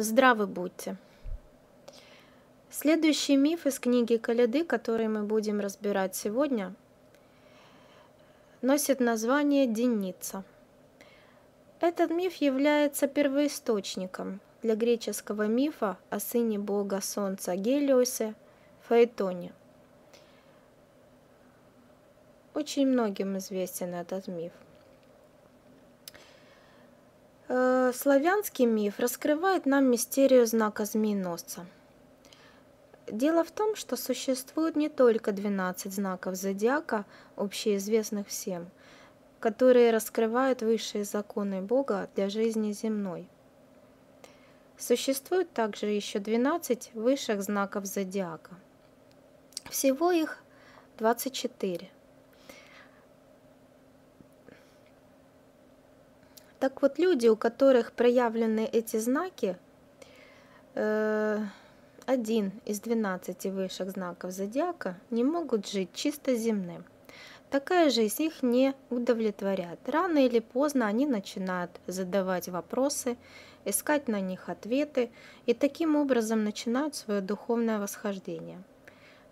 Здравы будьте! Следующий миф из книги Каляды, который мы будем разбирать сегодня, носит название «Деница». Этот миф является первоисточником для греческого мифа о сыне бога солнца Гелиосе Фаэтоне. Очень многим известен этот миф – славянский миф раскрывает нам мистерию знака змееносца. Дело в том, что существует не только 12 знаков зодиака, общеизвестных всем, которые раскрывают высшие законы Бога для жизни земной. Существует также еще 12 высших знаков зодиака. Всего их 24. Так вот, люди, у которых проявлены эти знаки, э, один из 12 высших знаков зодиака, не могут жить чисто земным. Такая жизнь их не удовлетворяет. Рано или поздно они начинают задавать вопросы, искать на них ответы и таким образом начинают свое духовное восхождение.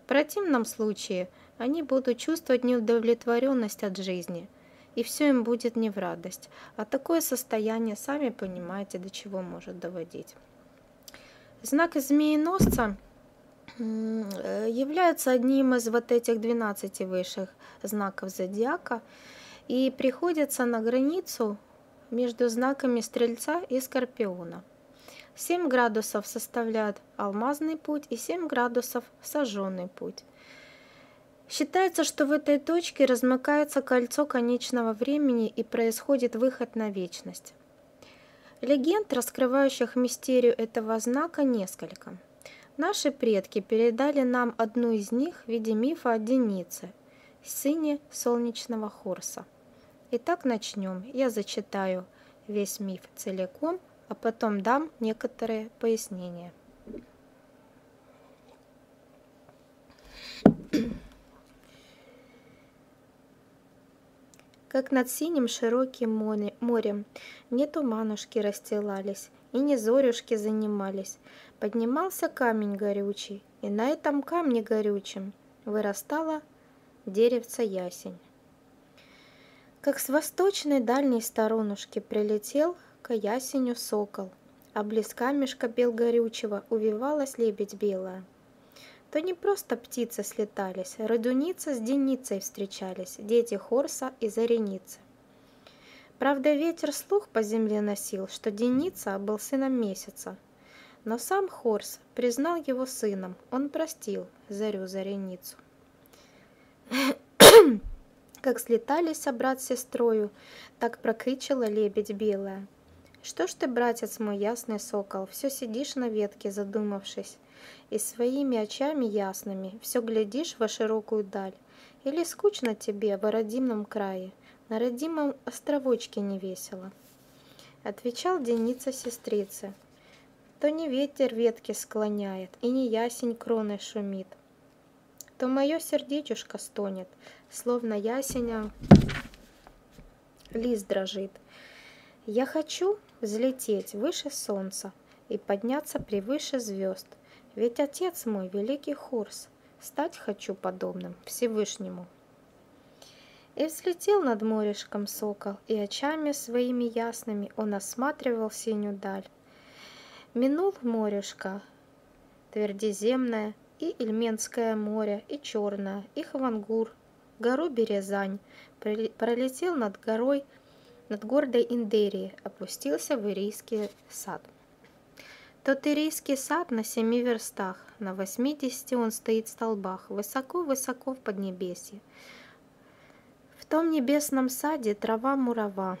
В противном случае они будут чувствовать неудовлетворенность от жизни – и все им будет не в радость. А такое состояние, сами понимаете, до чего может доводить. Знак змееносца э, является одним из вот этих 12 высших знаков зодиака и приходится на границу между знаками Стрельца и Скорпиона. 7 градусов составляет алмазный путь и 7 градусов сожженный путь. Считается, что в этой точке размыкается кольцо конечного времени и происходит выход на вечность. Легенд, раскрывающих мистерию этого знака, несколько. Наши предки передали нам одну из них в виде мифа о Денице, сыне солнечного Хорса. Итак, начнем. Я зачитаю весь миф целиком, а потом дам некоторые пояснения. Как над синим широким морем. Не туманушки расстилались, и не зорюшки занимались. Поднимался камень горючий, и на этом камне горючем вырастала деревца ясень. Как с восточной дальней сторонушки прилетел к ясеню сокол, а близ камешка бел горючего увивалась лебедь белая то не просто птицы слетались, родуница с деницей встречались, дети Хорса и Зареницы. Правда, ветер слух по земле носил, что Деница был сыном месяца. Но сам Хорс признал его сыном, он простил Зарю Зареницу. Как слетались брат с сестрою, так прокричала лебедь белая. Что ж ты, братец мой ясный сокол, все сидишь на ветке, задумавшись? И своими очами ясными все глядишь во широкую даль. Или скучно тебе в родимом крае, на родимом островочке не весело? Отвечал Деница сестрице. То не ветер ветки склоняет, и не ясень кроной шумит, то мое сердечушко стонет, словно ясеня лист дрожит. Я хочу взлететь выше солнца и подняться превыше звезд, ведь отец мой великий Хорс, стать хочу подобным Всевышнему. И взлетел над морешком сокол, и очами своими ясными он осматривал синюю даль. Минул морешка, твердиземное, и Ильменское море, и Черное, и Хвангур, гору Березань, пролетел над горой, над гордой Индерией, опустился в Ирийский сад. Тот ирийский сад на семи верстах, на восьмидесяти он стоит в столбах, высоко-высоко в поднебесье. В том небесном саде трава мурава,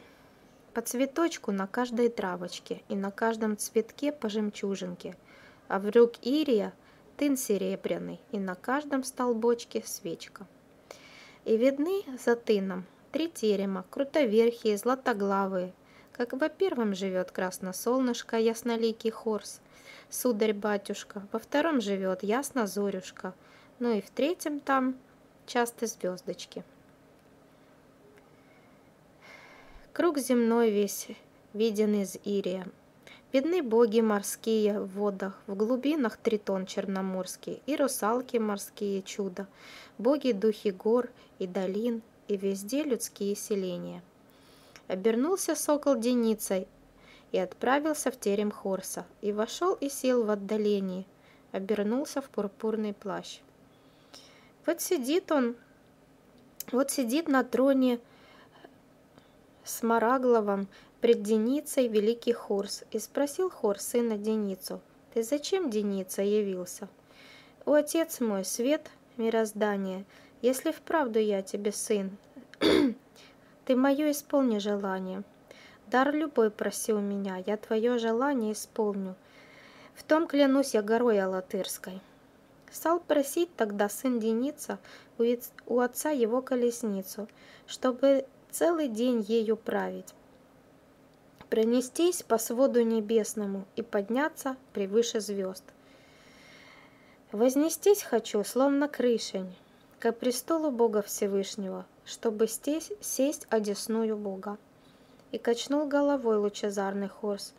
по цветочку на каждой травочке и на каждом цветке по жемчужинке, а в рук ирия тын серебряный и на каждом столбочке свечка. И видны за тыном три терема, крутоверхие, златоглавые – как во первом живет красносолнышко, ясноликий хорс, сударь-батюшка, во втором живет ясно-зорюшка, ну и в третьем там часто звездочки. Круг земной весь виден из Ирия. Видны боги морские в водах, в глубинах тритон черноморский, и русалки морские чудо, боги-духи гор и долин, и везде людские селения. Обернулся сокол деницей и отправился в терем Хорса, и вошел и сел в отдалении, обернулся в пурпурный плащ. Вот сидит он, вот сидит на троне Смарагловом пред Деницей великий Хорс, и спросил Хорс сына Деницу, «Ты зачем, Деница, явился?» «О, отец мой, свет мироздания, если вправду я тебе сын, ты мое исполни желание. Дар любой проси у меня, я твое желание исполню. В том клянусь я горой Алатырской». Стал просить тогда сын Деница у отца его колесницу, чтобы целый день ею править, пронестись по своду небесному и подняться превыше звезд. Вознестись хочу, словно крышень, к престолу Бога Всевышнего, чтобы стесь, сесть одесную Бога. И качнул головой лучезарный хорс.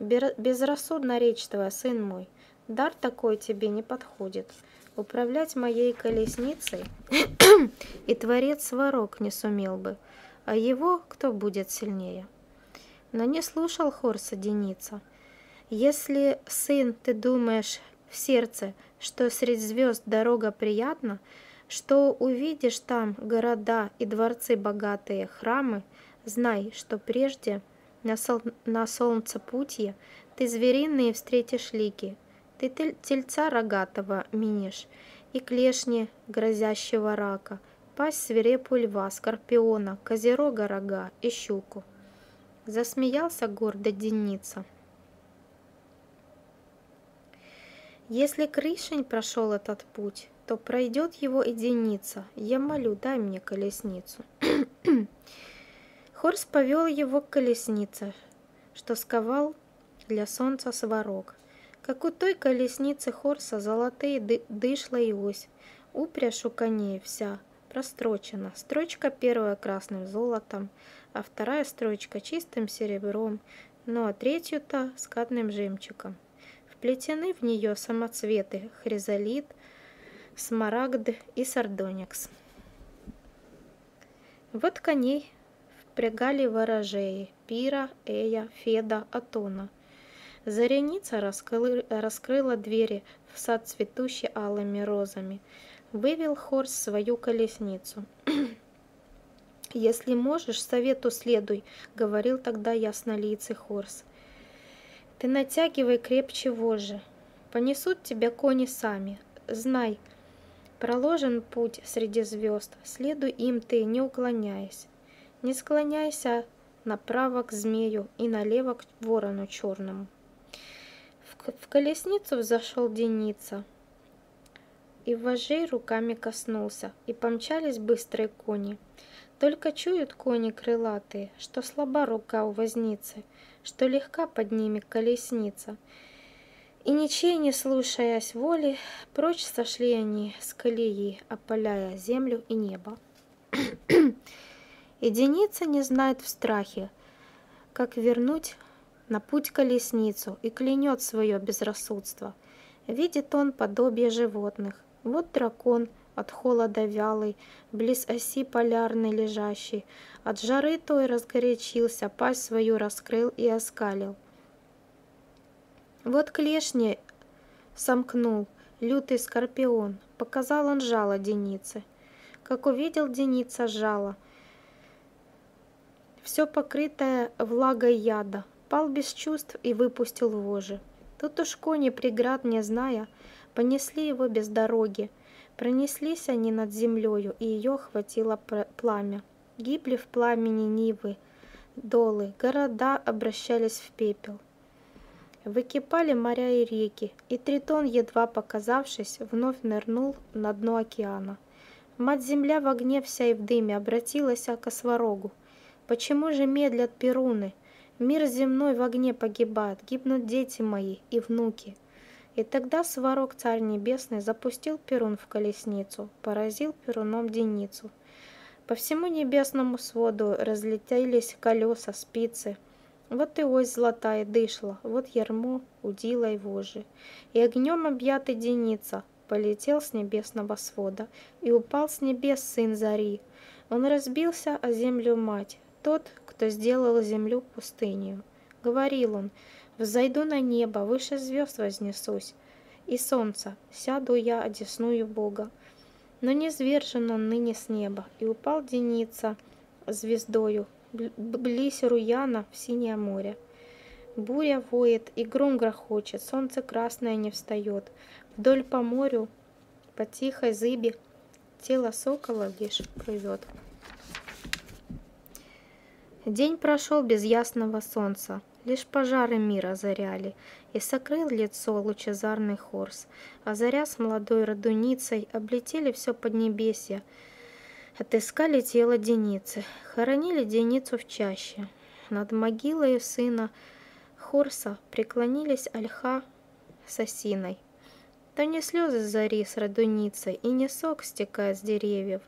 Безрассудно речь твоя, сын мой, дар такой тебе не подходит. Управлять моей колесницей и творец сварок не сумел бы, а его кто будет сильнее? Но не слушал Хорса Деница. Если, сын, ты думаешь в сердце, что средь звезд дорога приятна, что увидишь там города и дворцы богатые, храмы, знай, что прежде на, сол на солнцепутье ты звериные встретишь лики, ты тельца рогатого минешь, и клешни грозящего рака, пасть свирепую льва, скорпиона, козерога рога и щуку. Засмеялся гордо Деница. Если Крышень прошел этот путь, то пройдет его и Деница. Я молю, дай мне колесницу. Хорс повел его к колеснице, что сковал для солнца сварог. Как у той колесницы Хорса золотые дышла и ось, упряжь у коней вся прострочена. Строчка первая красным золотом, а вторая строчка чистым серебром, ну а третью-то скатным жемчугом. Вплетены в нее самоцветы, хризолит – смарагд и сардоникс. Вот коней впрягали ворожеи Пира, Эя, Феда, Атона. Зареница раскры... раскрыла двери в сад цветущий алыми розами. Вывел Хорс свою колесницу. «Если можешь, совету следуй», — говорил тогда яснолицый Хорс. «Ты натягивай крепче вожжи. Понесут тебя кони сами. Знай, Проложен путь среди звезд, следуй им ты, не уклоняясь. Не склоняйся направо к змею и налево к ворону черному. В, в колесницу взошел Деница, и вожей руками коснулся, и помчались быстрые кони. Только чуют кони крылатые, что слаба рука у возницы, что легка под ними колесница, и ничей не слушаясь воли, прочь сошли они с колеи, опаляя землю и небо. Единица не знает в страхе, как вернуть на путь колесницу и клянет свое безрассудство. Видит он подобие животных. Вот дракон от холода вялый, близ оси полярной лежащий, от жары той разгорячился, пасть свою раскрыл и оскалил. Вот клешни сомкнул лютый скорпион, показал он жало Денице. Как увидел Деница жало, все покрытое влагой яда, пал без чувств и выпустил вожи. Тут уж кони, преград не зная, понесли его без дороги. Пронеслись они над землею, и ее охватило пламя. Гибли в пламени нивы, долы, города обращались в пепел. Выкипали моря и реки, и Тритон, едва показавшись, вновь нырнул на дно океана. Мать-земля в огне вся и в дыме обратилась к сварогу. Почему же медлят перуны? Мир земной в огне погибает, гибнут дети мои и внуки. И тогда сварог царь небесный запустил перун в колесницу, поразил перуном деницу. По всему небесному своду разлетелись колеса, спицы — Вот и ось золотая дышла, вот ярмо удила его же. И огнем объятый деница полетел с небесного свода, и упал с небес сын зари. Он разбился о землю мать, тот, кто сделал землю пустынью. Говорил он, взойду на небо, выше звезд вознесусь, и солнца, сяду я одесную Бога. Но не звержен он ныне с неба, и упал деница звездою, близь Руяна в синее море. Буря воет, и гром грохочет, солнце красное не встает. Вдоль по морю, по тихой зыбе, тело сокола лишь плывет. День прошел без ясного солнца, лишь пожары мира заряли, и сокрыл лицо лучезарный хорс, а заря с молодой родуницей облетели все поднебесье, Отыскали тело Деницы, хоронили Деницу в чаще. Над могилой сына Хорса преклонились ольха с осиной. То не слезы зари с радуницей, и не сок стекает с деревьев,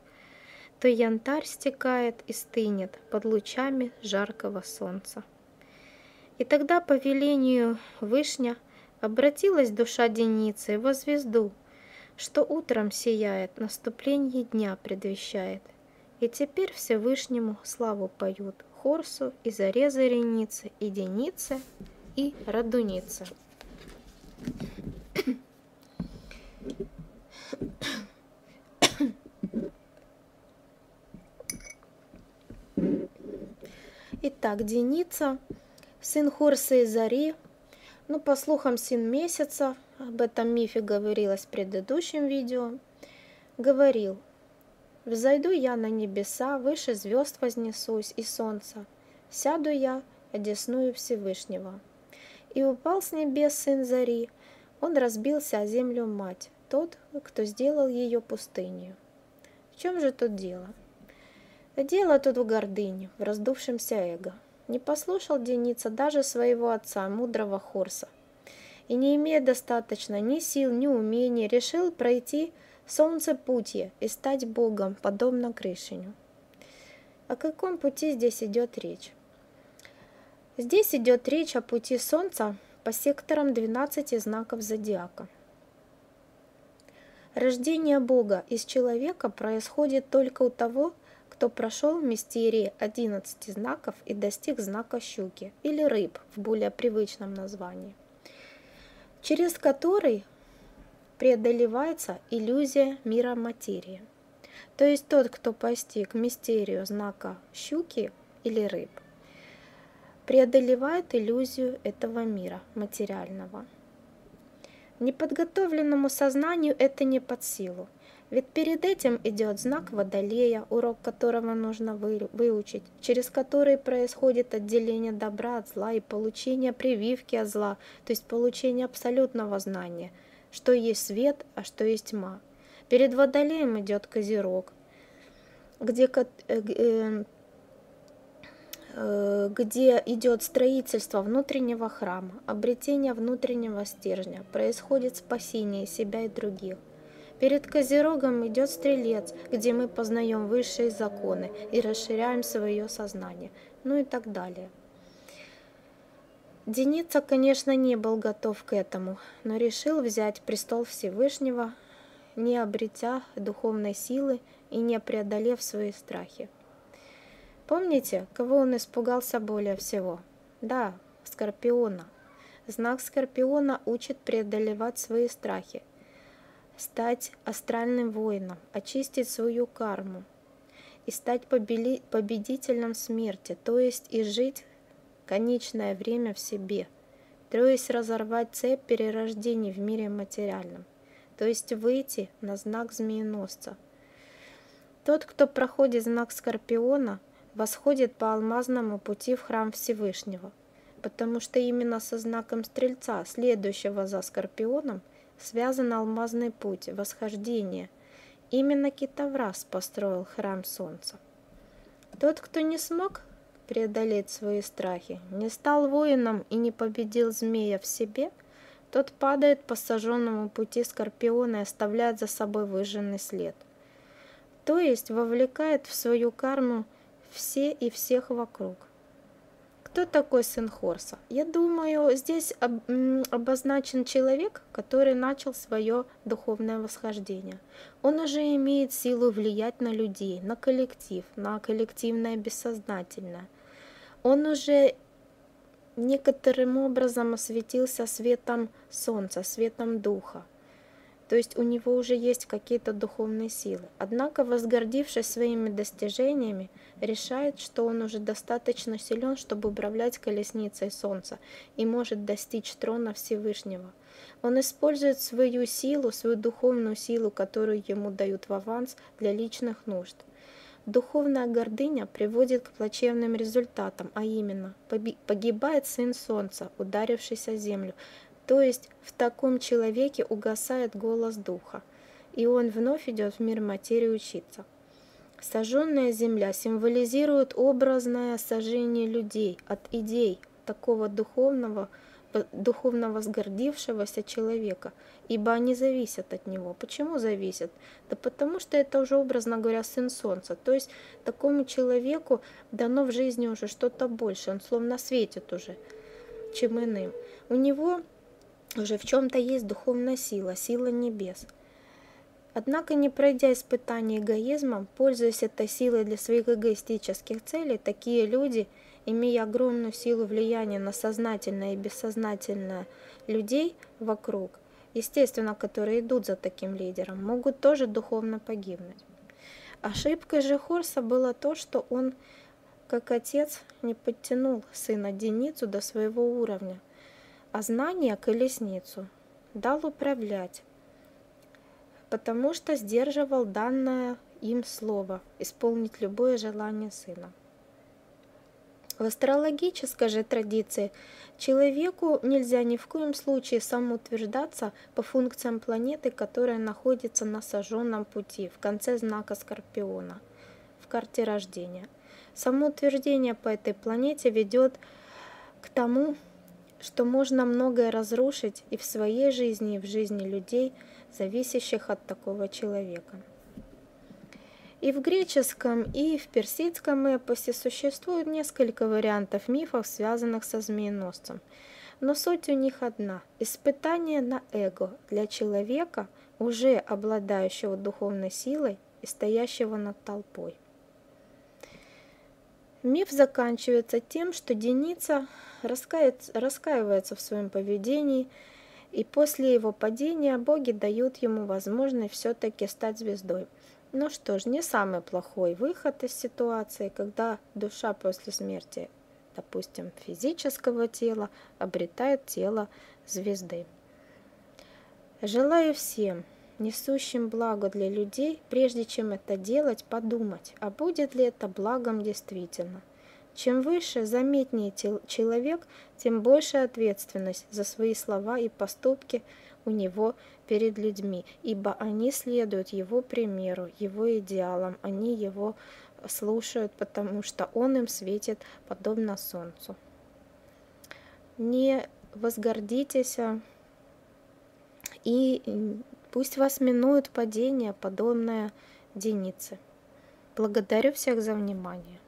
то янтарь стекает и стынет под лучами жаркого солнца. И тогда по велению Вышня обратилась душа Деницы во звезду, что утром сияет, наступление дня предвещает. И теперь Всевышнему славу поют Хорсу и заре зареницы, и Денице, и Радунице. Итак, Деница, сын Хорса и Зари, ну, по слухам, сын месяца, об этом мифе говорилось в предыдущем видео, говорил, «Взойду я на небеса, выше звезд вознесусь и солнца, сяду я, одесную Всевышнего». И упал с небес сын Зари, он разбился о землю мать, тот, кто сделал ее пустынью. В чем же тут дело? Дело тут в гордыне, в раздувшемся эго. Не послушал Деница даже своего отца, мудрого Хорса – и не имея достаточно ни сил, ни умений, решил пройти солнцепутье и стать Богом, подобно Крышиню. О каком пути здесь идет речь? Здесь идет речь о пути Солнца по секторам 12 знаков зодиака. Рождение Бога из человека происходит только у того, кто прошел мистерии 11 знаков и достиг знака щуки или рыб в более привычном названии через который преодолевается иллюзия мира материи. То есть тот, кто постиг мистерию знака щуки или рыб, преодолевает иллюзию этого мира материального. Неподготовленному сознанию это не под силу – ведь перед этим идет знак Водолея, урок которого нужно выучить, через который происходит отделение добра от зла и получение прививки от зла, то есть получение абсолютного знания, что есть свет, а что есть тьма. Перед Водолеем идет Козерог, где, э, э, э, где идет строительство внутреннего храма, обретение внутреннего стержня, происходит спасение себя и других. Перед Козерогом идет стрелец, где мы познаем высшие законы и расширяем свое сознание, ну и так далее. Деница, конечно, не был готов к этому, но решил взять престол Всевышнего, не обретя духовной силы и не преодолев свои страхи. Помните, кого он испугался более всего? Да, Скорпиона. Знак Скорпиона учит преодолевать свои страхи – стать астральным воином, очистить свою карму и стать победителем смерти, то есть и жить конечное время в себе, то есть разорвать цепь перерождений в мире материальном, то есть выйти на знак змееносца. Тот, кто проходит знак Скорпиона, восходит по алмазному пути в храм Всевышнего, потому что именно со знаком Стрельца, следующего за Скорпионом, связан алмазный путь, восхождение. Именно Китаврас построил храм солнца. Тот, кто не смог преодолеть свои страхи, не стал воином и не победил змея в себе, тот падает по сожженному пути Скорпиона и оставляет за собой выжженный след. То есть вовлекает в свою карму все и всех вокруг. Кто такой сын Хорса? Я думаю, здесь обозначен человек, который начал свое духовное восхождение. Он уже имеет силу влиять на людей, на коллектив, на коллективное бессознательное. Он уже некоторым образом осветился светом солнца, светом духа. То есть у него уже есть какие-то духовные силы. Однако, возгордившись своими достижениями, решает, что он уже достаточно силен, чтобы управлять колесницей Солнца и может достичь трона Всевышнего. Он использует свою силу, свою духовную силу, которую ему дают в аванс для личных нужд. Духовная гордыня приводит к плачевным результатам, а именно погибает сын солнца, ударившись о землю, то есть в таком человеке угасает голос духа, и он вновь идет в мир материи учиться. Сожженная земля символизирует образное сожжение людей от идей такого духовного, духовно возгордившегося человека, ибо они зависят от него. Почему зависят? Да потому что это уже, образно говоря, сын солнца. То есть такому человеку дано в жизни уже что-то больше, он словно светит уже, чем иным. У него уже в чем-то есть духовная сила, сила небес. Однако, не пройдя испытания эгоизмом, пользуясь этой силой для своих эгоистических целей, такие люди, имея огромную силу влияния на сознательное и бессознательное людей вокруг, естественно, которые идут за таким лидером, могут тоже духовно погибнуть. Ошибкой же Хорса было то, что он, как отец, не подтянул сына Деницу до своего уровня – а знание колесницу дал управлять, потому что сдерживал данное им слово исполнить любое желание сына. В астрологической же традиции человеку нельзя ни в коем случае самоутверждаться по функциям планеты, которая находится на сожженном пути в конце знака Скорпиона в карте рождения. Самоутверждение по этой планете ведет к тому, что можно многое разрушить и в своей жизни, и в жизни людей, зависящих от такого человека. И в греческом, и в персидском эпосе существует несколько вариантов мифов, связанных со змееносцем. Но суть у них одна – испытание на эго для человека, уже обладающего духовной силой и стоящего над толпой. Миф заканчивается тем, что Деница раскаивается в своем поведении, и после его падения боги дают ему возможность все-таки стать звездой. Ну что ж, не самый плохой выход из ситуации, когда душа после смерти, допустим, физического тела, обретает тело звезды. Желаю всем, несущим благо для людей, прежде чем это делать, подумать, а будет ли это благом действительно. Чем выше, заметнее человек, тем больше ответственность за свои слова и поступки у него перед людьми, ибо они следуют его примеру, его идеалам, они его слушают, потому что он им светит подобно солнцу. Не возгордитесь а, и Пусть вас минует падение, подобное Денице. Благодарю всех за внимание.